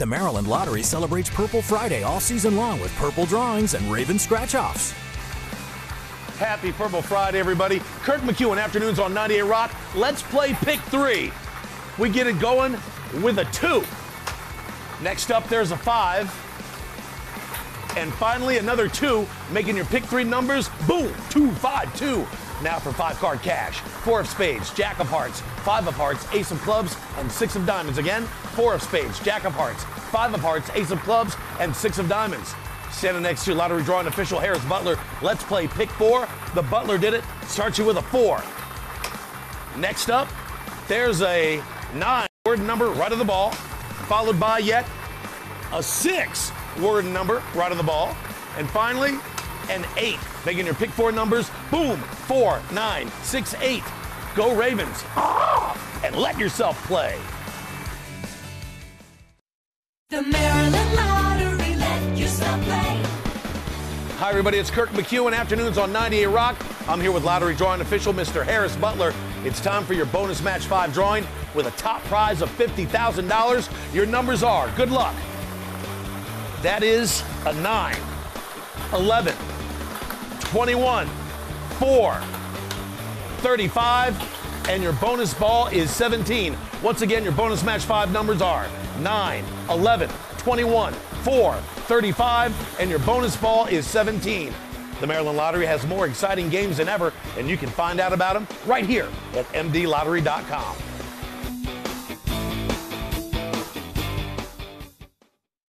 The Maryland Lottery celebrates Purple Friday all season long with purple drawings and Raven scratch offs. Happy Purple Friday, everybody. Kirk McEwen, afternoons on 98 Rock. Let's play pick three. We get it going with a two. Next up, there's a five. And finally, another two, making your pick three numbers. Boom, two, five, two. Now for five card cash. Four of spades, jack of hearts, five of hearts, ace of clubs, and six of diamonds. Again, four of spades, jack of hearts, five of hearts, ace of clubs, and six of diamonds. Standing next to lottery drawing official Harris Butler. Let's play pick four. The Butler did it. Starts you with a four. Next up, there's a nine word number right on the ball, followed by yet a six word number right on the ball, and finally, an eight. Making your pick four numbers. Boom, four, nine, six, eight. Go Ravens. Ah, and let yourself play. The Maryland Lottery, let yourself play. Hi, everybody. It's Kirk McEwen. Afternoons on 98 Rock. I'm here with lottery drawing official Mr. Harris Butler. It's time for your bonus match five drawing with a top prize of $50,000. Your numbers are good luck. That is a 9, 11, 21, 4, 35, and your bonus ball is 17. Once again, your bonus match five numbers are 9, 11, 21, 4, 35, and your bonus ball is 17. The Maryland Lottery has more exciting games than ever, and you can find out about them right here at mdlottery.com.